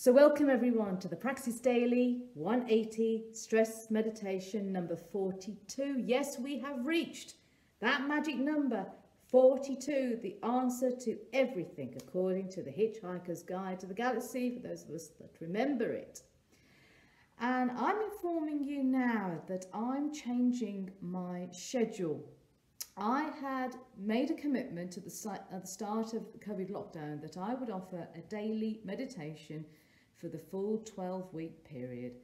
So welcome everyone to the Praxis Daily 180 Stress Meditation number 42. Yes, we have reached that magic number 42, the answer to everything according to the Hitchhiker's Guide to the Galaxy, for those of us that remember it. And I'm informing you now that I'm changing my schedule. I had made a commitment at the, at the start of the COVID lockdown that I would offer a daily meditation for the full 12 week period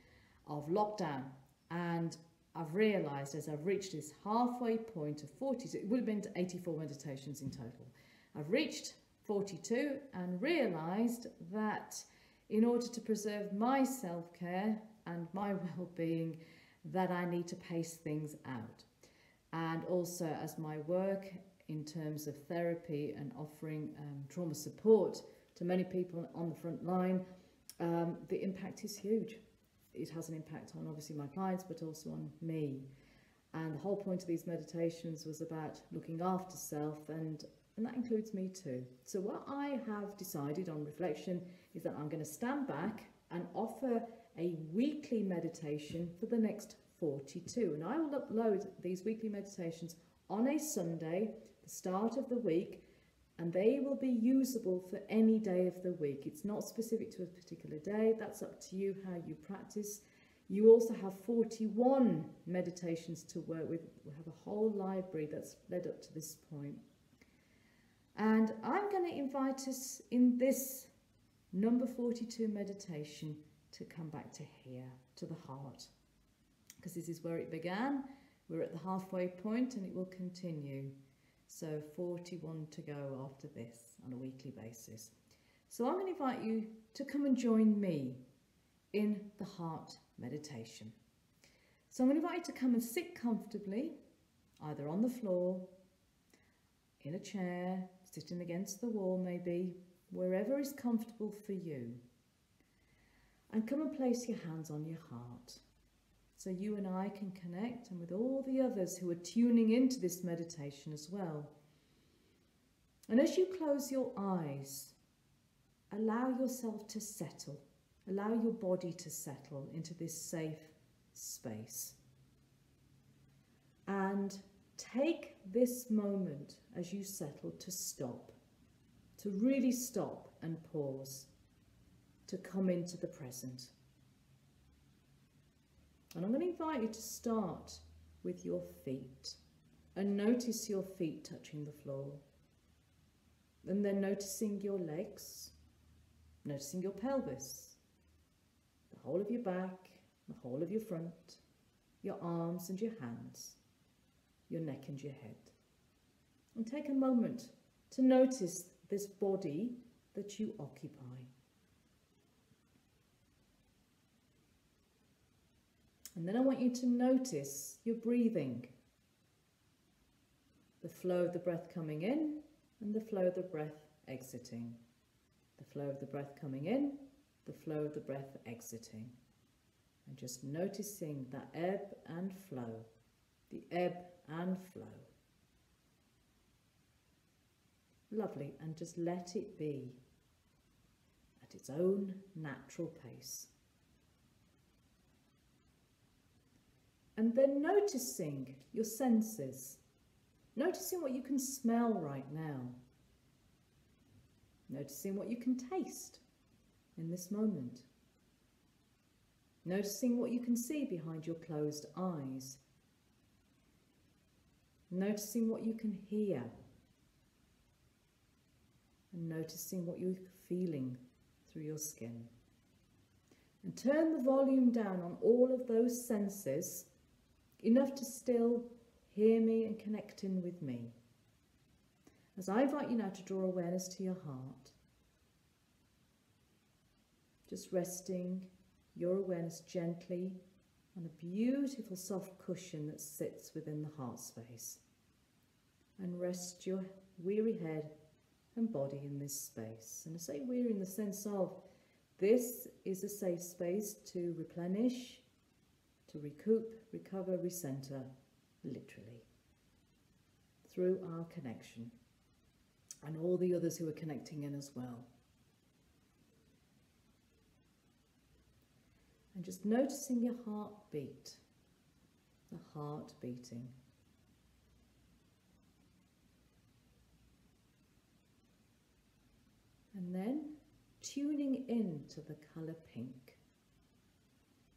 of lockdown. And I've realised as I've reached this halfway point of 42, it would have been 84 meditations in total. I've reached 42 and realised that in order to preserve my self-care and my well-being, that I need to pace things out. And also as my work in terms of therapy and offering um, trauma support to many people on the front line, um, the impact is huge. It has an impact on obviously my clients, but also on me. And the whole point of these meditations was about looking after self and and that includes me too. So what I have decided on reflection is that I'm going to stand back and offer a weekly meditation for the next 42. And I will upload these weekly meditations on a Sunday, the start of the week, and they will be usable for any day of the week. It's not specific to a particular day. That's up to you how you practice. You also have 41 meditations to work with. We have a whole library that's led up to this point. And I'm going to invite us in this number 42 meditation to come back to here, to the heart. Because this is where it began. We're at the halfway point and it will continue. So 41 to go after this on a weekly basis. So I'm going to invite you to come and join me in the heart meditation. So I'm going to invite you to come and sit comfortably, either on the floor, in a chair, sitting against the wall maybe, wherever is comfortable for you. And come and place your hands on your heart so you and I can connect and with all the others who are tuning into this meditation as well. And as you close your eyes, allow yourself to settle, allow your body to settle into this safe space. And take this moment as you settle to stop, to really stop and pause, to come into the present. And I'm going to invite you to start with your feet and notice your feet touching the floor. And then noticing your legs, noticing your pelvis, the whole of your back, the whole of your front, your arms and your hands, your neck and your head. And take a moment to notice this body that you occupy. And then I want you to notice your breathing. The flow of the breath coming in and the flow of the breath exiting. The flow of the breath coming in, the flow of the breath exiting. And just noticing that ebb and flow, the ebb and flow. Lovely, and just let it be at its own natural pace. And then noticing your senses. Noticing what you can smell right now. Noticing what you can taste in this moment. Noticing what you can see behind your closed eyes. Noticing what you can hear. And noticing what you're feeling through your skin. And turn the volume down on all of those senses enough to still hear me and connect in with me. As I invite you now to draw awareness to your heart, just resting your awareness gently on a beautiful soft cushion that sits within the heart space. And rest your weary head and body in this space. And I say weary in the sense of this is a safe space to replenish to recoup, recover, recenter, literally, through our connection and all the others who are connecting in as well. And just noticing your heartbeat, the heart beating. And then tuning in to the colour pink.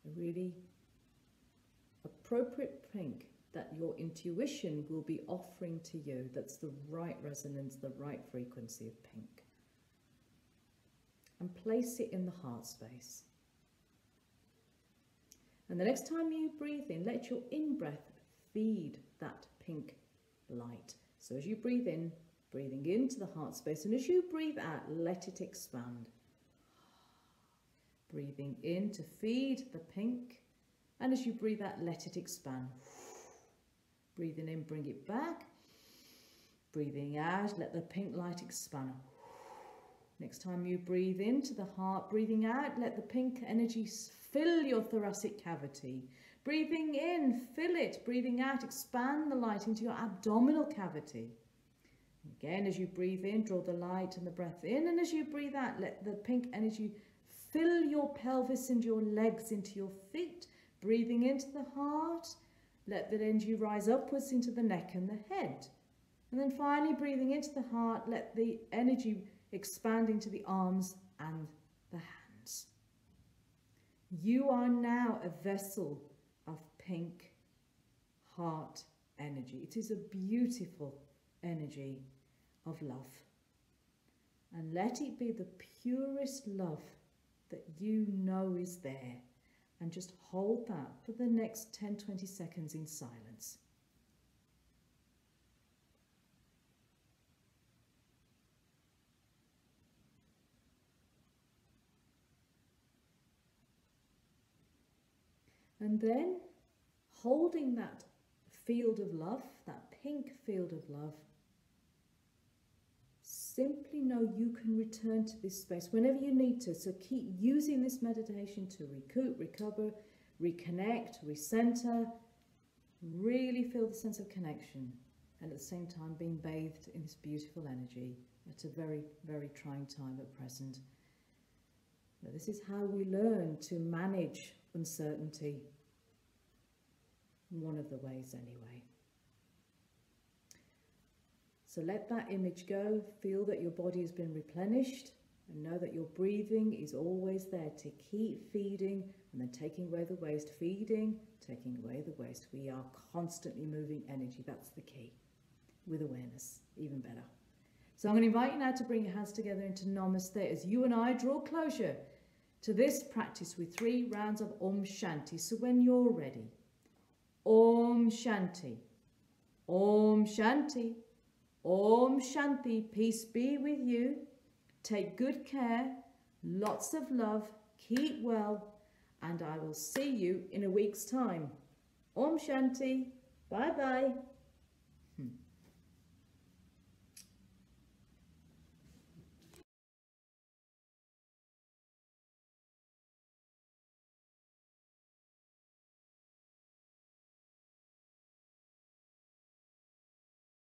A really appropriate pink that your intuition will be offering to you that's the right resonance, the right frequency of pink. And place it in the heart space. And the next time you breathe in, let your in-breath feed that pink light. So as you breathe in, breathing into the heart space, and as you breathe out, let it expand. Breathing in to feed the pink, and as you breathe out, let it expand. Breathing in, bring it back. Breathing out, let the pink light expand. Next time you breathe into the heart, breathing out, let the pink energy fill your thoracic cavity. Breathing in, fill it. Breathing out, expand the light into your abdominal cavity. Again, as you breathe in, draw the light and the breath in. And as you breathe out, let the pink energy fill your pelvis and your legs into your feet. Breathing into the heart, let the energy rise upwards into the neck and the head. And then finally, breathing into the heart, let the energy expanding to the arms and the hands. You are now a vessel of pink heart energy. It is a beautiful energy of love. And let it be the purest love that you know is there. And just hold that for the next 10 20 seconds in silence. And then holding that field of love, that pink field of love, simply know you can return to this space whenever you need to. So keep using this meditation to recoup, recover, reconnect, recenter, really feel the sense of connection and at the same time being bathed in this beautiful energy at a very, very trying time at present. But this is how we learn to manage uncertainty. One of the ways, anyway. So let that image go. Feel that your body has been replenished and know that your breathing is always there to keep feeding and then taking away the waste, feeding, taking away the waste. We are constantly moving energy. That's the key. With awareness, even better. So I'm going to invite you now to bring your hands together into Namaste as you and I draw closure to this practice with three rounds of Om Shanti. So when you're ready, Om Shanti, Om Shanti, Om Shanti, peace be with you. Take good care, lots of love, keep well, and I will see you in a week's time. Om Shanti, bye bye.